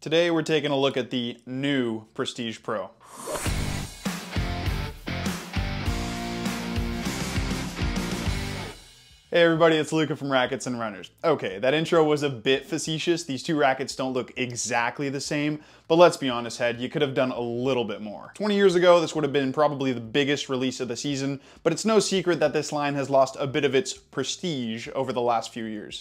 Today we're taking a look at the new Prestige Pro. Hey everybody, it's Luca from Rackets and Runners. Okay, that intro was a bit facetious. These two rackets don't look exactly the same, but let's be honest, Head, you could have done a little bit more. 20 years ago, this would have been probably the biggest release of the season, but it's no secret that this line has lost a bit of its prestige over the last few years.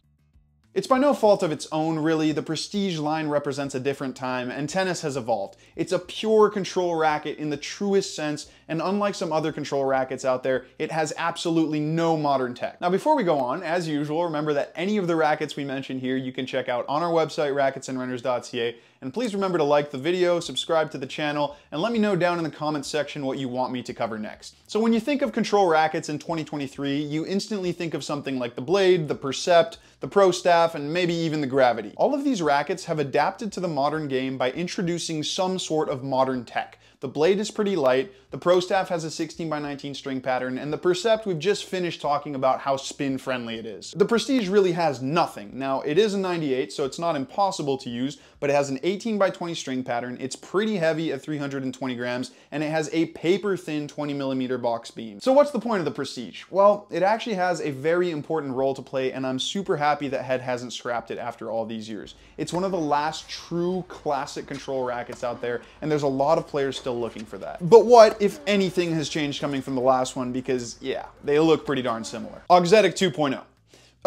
It's by no fault of its own, really. The Prestige line represents a different time, and tennis has evolved. It's a pure control racket in the truest sense, and unlike some other control rackets out there, it has absolutely no modern tech. Now, before we go on, as usual, remember that any of the rackets we mention here you can check out on our website, racketsandrunners.ca, and please remember to like the video, subscribe to the channel, and let me know down in the comments section what you want me to cover next. So when you think of control rackets in 2023, you instantly think of something like the Blade, the Percept, the Pro Staff, and maybe even the Gravity. All of these rackets have adapted to the modern game by introducing some sort of modern tech. The blade is pretty light, the Pro Staff has a 16 by 19 string pattern, and the Percept we've just finished talking about how spin friendly it is. The Prestige really has nothing. Now, it is a 98, so it's not impossible to use, but it has an 18 by 20 string pattern, it's pretty heavy at 320 grams, and it has a paper thin 20 millimeter box beam. So what's the point of the Prestige? Well, it actually has a very important role to play, and I'm super happy that Head hasn't scrapped it after all these years. It's one of the last true classic control rackets out there, and there's a lot of players still looking for that. But what, if anything, has changed coming from the last one? Because, yeah, they look pretty darn similar. Auxetic 2.0.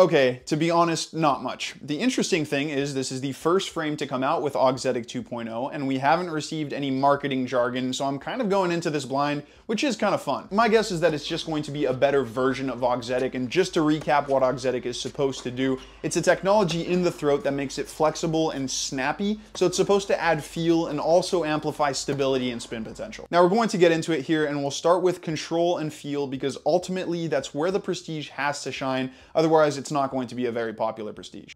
Okay, to be honest, not much. The interesting thing is this is the first frame to come out with Auxetic 2.0, and we haven't received any marketing jargon, so I'm kind of going into this blind, which is kind of fun. My guess is that it's just going to be a better version of Auxetic, and just to recap what Auxetic is supposed to do, it's a technology in the throat that makes it flexible and snappy, so it's supposed to add feel and also amplify stability and spin potential. Now we're going to get into it here, and we'll start with control and feel, because ultimately that's where the Prestige has to shine, otherwise it's not going to be a very popular prestige.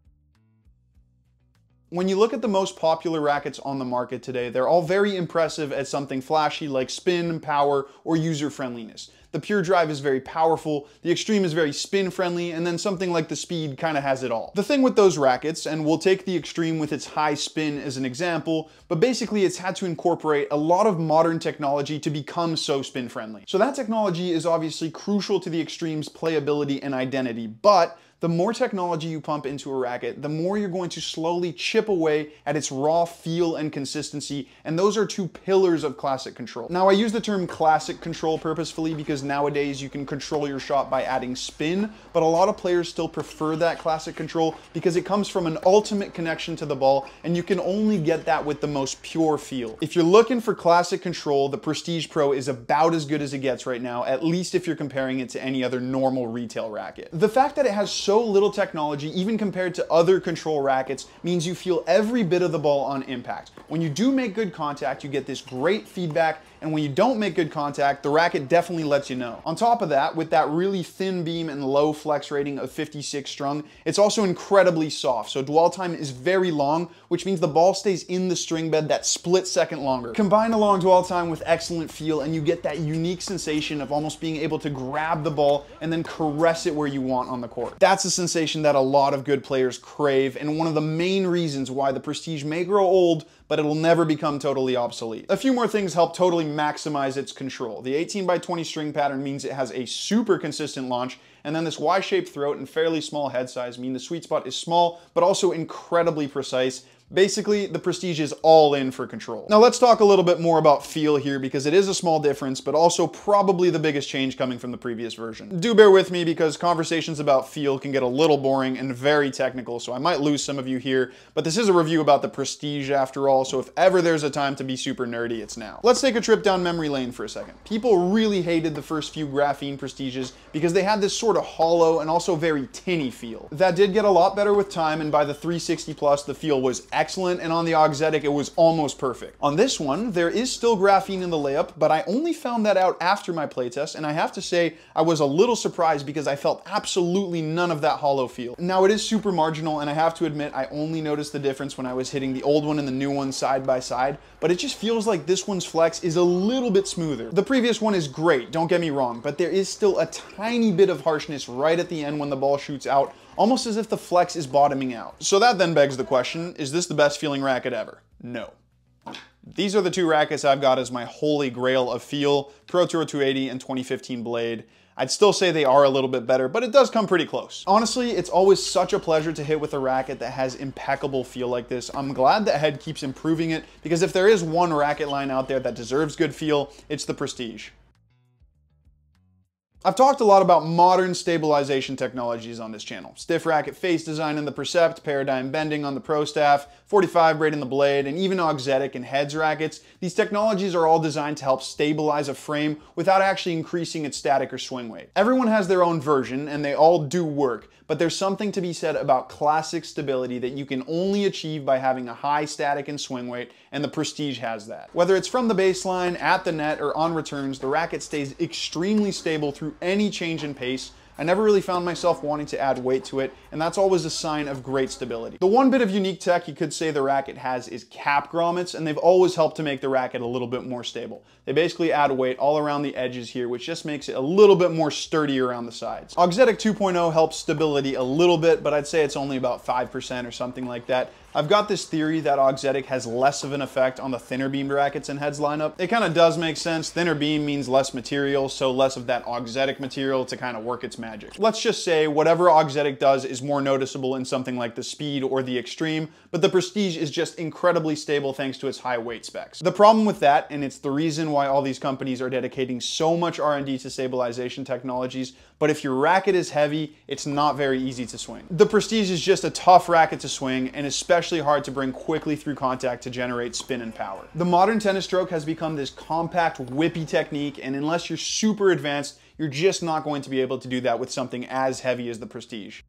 When you look at the most popular rackets on the market today, they're all very impressive at something flashy like spin, power, or user friendliness. The Pure Drive is very powerful, the Extreme is very spin friendly, and then something like the Speed kind of has it all. The thing with those rackets, and we'll take the Extreme with its high spin as an example, but basically it's had to incorporate a lot of modern technology to become so spin friendly. So that technology is obviously crucial to the Extreme's playability and identity, but the more technology you pump into a racket, the more you're going to slowly chip away at its raw feel and consistency, and those are two pillars of classic control. Now, I use the term classic control purposefully because nowadays you can control your shot by adding spin, but a lot of players still prefer that classic control because it comes from an ultimate connection to the ball, and you can only get that with the most pure feel. If you're looking for classic control, the Prestige Pro is about as good as it gets right now, at least if you're comparing it to any other normal retail racket. The fact that it has so little technology, even compared to other control rackets, means you feel every bit of the ball on impact. When you do make good contact, you get this great feedback and when you don't make good contact, the racket definitely lets you know. On top of that, with that really thin beam and low flex rating of 56 strung, it's also incredibly soft, so dwell time is very long, which means the ball stays in the string bed that split second longer. Combine a long dwell time with excellent feel, and you get that unique sensation of almost being able to grab the ball and then caress it where you want on the court. That's a sensation that a lot of good players crave, and one of the main reasons why the Prestige may grow old, but it'll never become totally obsolete. A few more things help totally maximize its control. The 18 by 20 string pattern means it has a super consistent launch, and then this Y-shaped throat and fairly small head size mean the sweet spot is small, but also incredibly precise, Basically, the Prestige is all in for control. Now let's talk a little bit more about feel here because it is a small difference, but also probably the biggest change coming from the previous version. Do bear with me because conversations about feel can get a little boring and very technical, so I might lose some of you here, but this is a review about the Prestige after all, so if ever there's a time to be super nerdy, it's now. Let's take a trip down memory lane for a second. People really hated the first few graphene Prestiges because they had this sort of hollow and also very tinny feel. That did get a lot better with time, and by the 360 Plus, the feel was excellent, and on the Auxetic, it was almost perfect. On this one, there is still graphene in the layup, but I only found that out after my playtest, and I have to say, I was a little surprised because I felt absolutely none of that hollow feel. Now, it is super marginal, and I have to admit, I only noticed the difference when I was hitting the old one and the new one side by side, but it just feels like this one's flex is a little bit smoother. The previous one is great, don't get me wrong, but there is still a tiny bit of harshness right at the end when the ball shoots out, almost as if the flex is bottoming out. So that then begs the question, is this the best feeling racket ever? No. These are the two rackets I've got as my holy grail of feel, Pro Tour 280 and 2015 Blade. I'd still say they are a little bit better, but it does come pretty close. Honestly, it's always such a pleasure to hit with a racket that has impeccable feel like this. I'm glad that Head keeps improving it, because if there is one racket line out there that deserves good feel, it's the Prestige. I've talked a lot about modern stabilization technologies on this channel. Stiff racket face design in the Percept, paradigm bending on the Pro Staff, 45 braid in the Blade, and even auxetic and Head's rackets. These technologies are all designed to help stabilize a frame without actually increasing its static or swing weight. Everyone has their own version and they all do work, but there's something to be said about classic stability that you can only achieve by having a high static and swing weight, and the Prestige has that. Whether it's from the baseline, at the net, or on returns, the racket stays extremely stable through any change in pace, I never really found myself wanting to add weight to it, and that's always a sign of great stability. The one bit of unique tech you could say the racket has is cap grommets, and they've always helped to make the racket a little bit more stable. They basically add weight all around the edges here, which just makes it a little bit more sturdy around the sides. Auxetic 2.0 helps stability a little bit, but I'd say it's only about 5% or something like that. I've got this theory that auxetic has less of an effect on the thinner beam brackets and Head's lineup. It kind of does make sense. Thinner beam means less material, so less of that auxetic material to kind of work its magic. Let's just say whatever auxetic does is more noticeable in something like the Speed or the Extreme, but the Prestige is just incredibly stable thanks to its high weight specs. The problem with that, and it's the reason why all these companies are dedicating so much R&D to stabilization technologies, but if your racket is heavy, it's not very easy to swing. The Prestige is just a tough racket to swing, and especially hard to bring quickly through contact to generate spin and power. The modern tennis stroke has become this compact, whippy technique, and unless you're super advanced, you're just not going to be able to do that with something as heavy as the Prestige.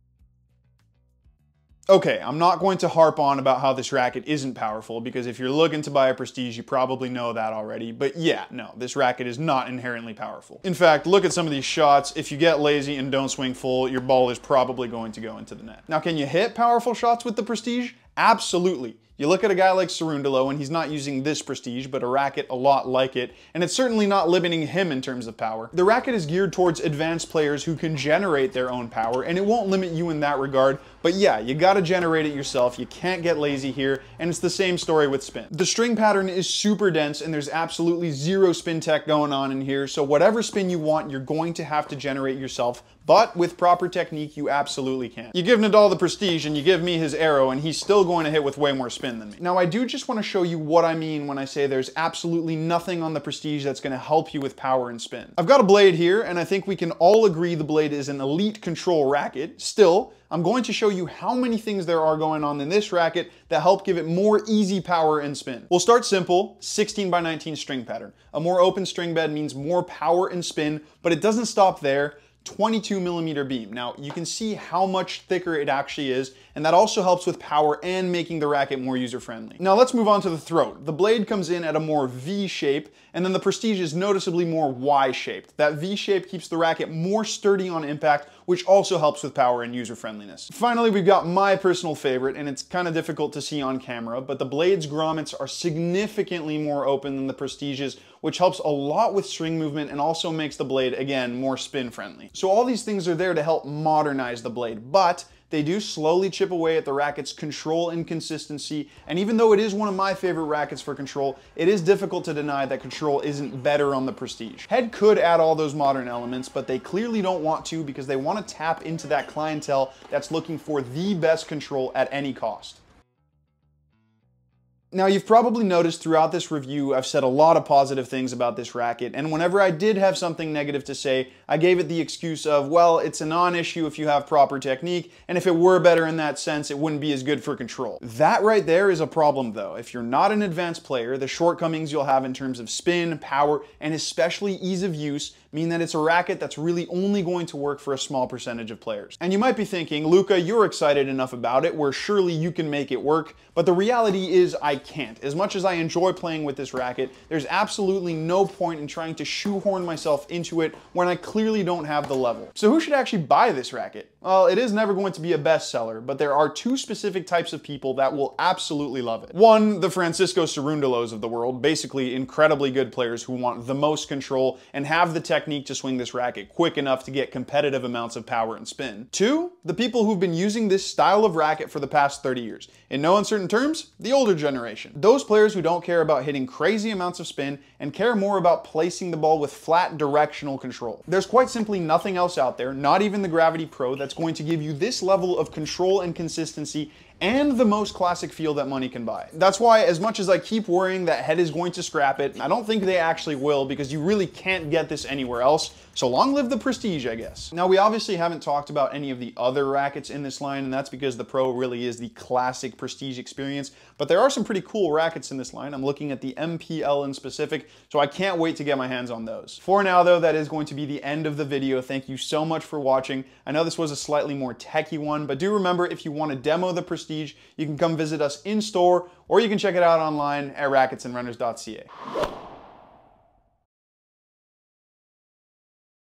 Okay, I'm not going to harp on about how this racket isn't powerful because if you're looking to buy a Prestige, you probably know that already. But yeah, no, this racket is not inherently powerful. In fact, look at some of these shots. If you get lazy and don't swing full, your ball is probably going to go into the net. Now, can you hit powerful shots with the Prestige? Absolutely. You look at a guy like Cerundolo, and he's not using this prestige, but a racket a lot like it, and it's certainly not limiting him in terms of power. The racket is geared towards advanced players who can generate their own power, and it won't limit you in that regard, but yeah, you gotta generate it yourself, you can't get lazy here, and it's the same story with spin. The string pattern is super dense, and there's absolutely zero spin tech going on in here, so whatever spin you want, you're going to have to generate yourself but with proper technique, you absolutely can. You give Nadal the prestige and you give me his Aero and he's still going to hit with way more spin than me. Now I do just want to show you what I mean when I say there's absolutely nothing on the prestige that's going to help you with power and spin. I've got a blade here and I think we can all agree the blade is an elite control racket. Still, I'm going to show you how many things there are going on in this racket that help give it more easy power and spin. We'll start simple, 16 by 19 string pattern. A more open string bed means more power and spin, but it doesn't stop there. 22 millimeter beam. Now you can see how much thicker it actually is and that also helps with power and making the racket more user-friendly. Now let's move on to the throat. The blade comes in at a more V shape, and then the Prestige is noticeably more Y-shaped. That V shape keeps the racket more sturdy on impact, which also helps with power and user-friendliness. Finally, we've got my personal favorite, and it's kind of difficult to see on camera, but the blade's grommets are significantly more open than the Prestige's, which helps a lot with string movement and also makes the blade, again, more spin-friendly. So all these things are there to help modernize the blade, but they do slowly chip away at the racket's control and consistency, and even though it is one of my favorite rackets for control, it is difficult to deny that control isn't better on the Prestige. Head could add all those modern elements, but they clearly don't want to because they want to tap into that clientele that's looking for the best control at any cost. Now, you've probably noticed throughout this review, I've said a lot of positive things about this racket, and whenever I did have something negative to say, I gave it the excuse of, well, it's a non-issue if you have proper technique, and if it were better in that sense, it wouldn't be as good for control. That right there is a problem though. If you're not an advanced player, the shortcomings you'll have in terms of spin, power, and especially ease of use mean that it's a racket that's really only going to work for a small percentage of players. And you might be thinking, Luca, you're excited enough about it where surely you can make it work, but the reality is I can't. As much as I enjoy playing with this racket, there's absolutely no point in trying to shoehorn myself into it when I clearly don't have the level. So who should actually buy this racket? Well, it is never going to be a bestseller, but there are two specific types of people that will absolutely love it. One, the Francisco Cerundolos of the world, basically incredibly good players who want the most control and have the tech technique to swing this racket quick enough to get competitive amounts of power and spin. Two, the people who've been using this style of racket for the past 30 years. In no uncertain terms, the older generation. Those players who don't care about hitting crazy amounts of spin and care more about placing the ball with flat directional control. There's quite simply nothing else out there, not even the Gravity Pro, that's going to give you this level of control and consistency and the most classic feel that money can buy. That's why as much as I keep worrying that Head is going to scrap it, I don't think they actually will because you really can't get this anywhere else. So long live the Prestige, I guess. Now we obviously haven't talked about any of the other rackets in this line and that's because the Pro really is the classic Prestige experience, but there are some pretty cool rackets in this line. I'm looking at the MPL in specific, so I can't wait to get my hands on those. For now though, that is going to be the end of the video. Thank you so much for watching. I know this was a slightly more techy one, but do remember if you want to demo the Prestige, you can come visit us in store or you can check it out online at racketsandrunners.ca.